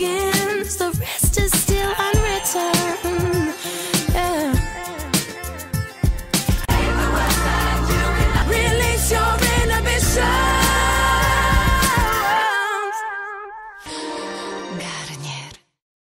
begins, the rest is still unwritten. Release your inhibitions. Garnier.